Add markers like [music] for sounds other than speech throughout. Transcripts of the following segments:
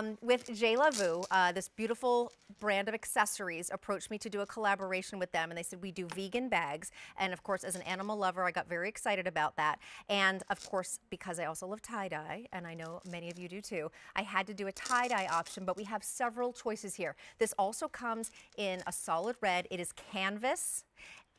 Um, with JELAVU, uh, this beautiful brand of accessories approached me to do a collaboration with them, and they said we do vegan bags. And of course, as an animal lover, I got very excited about that. And of course, because I also love tie dye, and I know many of you do too, I had to do a tie dye option. But we have several choices here. This also comes in a solid red. It is canvas.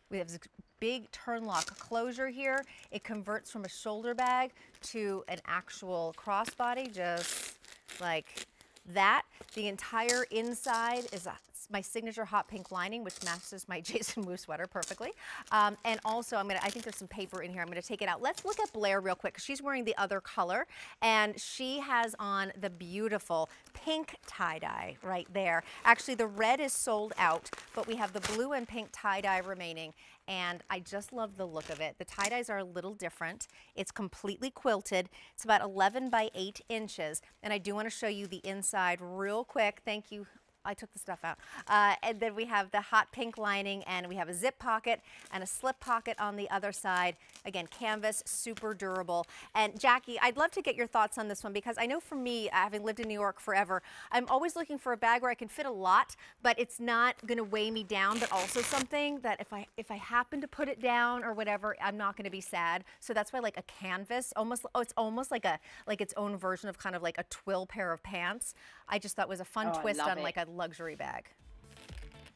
We have this big turn lock closure here. It converts from a shoulder bag to an actual crossbody, just like that. The entire inside is a, my signature hot pink lining, which matches my [laughs] Jason Wu sweater perfectly. Um, and also, I'm gonna, I think there's some paper in here. I'm gonna take it out. Let's look at Blair real quick, she's wearing the other color, and she has on the beautiful pink tie-dye right there. Actually, the red is sold out, but we have the blue and pink tie-dye remaining, and I just love the look of it. The tie-dyes are a little different. It's completely quilted. It's about 11 by 8 inches, and I do want to show you the inside real quick. Thank you, I took the stuff out. Uh, and then we have the hot pink lining and we have a zip pocket and a slip pocket on the other side. Again, canvas, super durable. And Jackie, I'd love to get your thoughts on this one because I know for me, having lived in New York forever, I'm always looking for a bag where I can fit a lot, but it's not going to weigh me down, but also something that if I if I happen to put it down or whatever, I'm not going to be sad. So that's why like a canvas, almost oh, it's almost like a like its own version of kind of like a twill pair of pants. I just thought was a fun oh, twist on it. like a luxury bag.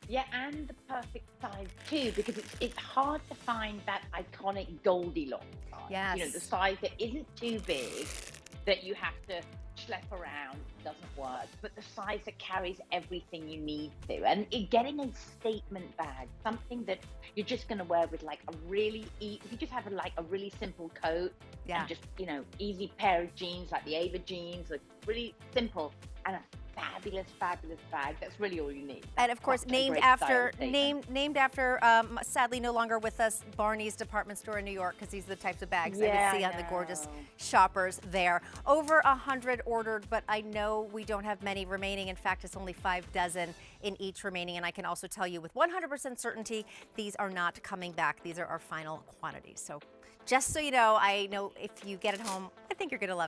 Yeah, and the perfect size too, because it's, it's hard to find that iconic Goldilocks size. Yes. You know, the size that isn't too big, that you have to schlep around, doesn't work, but the size that carries everything you need to. And it, getting a statement bag, something that you're just going to wear with like a really, e- if you just have a, like a really simple coat, yeah. and just, you know, easy pair of jeans, like the Ava jeans, like really simple, and a fabulous, fabulous bag. That's really all you need. And of course, named after named named after um, sadly no longer with us Barney's department store in New York because these are the types of bags yeah, I would see on the gorgeous shoppers there. Over a hundred ordered, but I know we don't have many remaining. In fact, it's only five dozen in each remaining, and I can also tell you with 100% certainty these are not coming back. These are our final quantities. So just so you know, I know if you get it home, I think you're gonna love. it.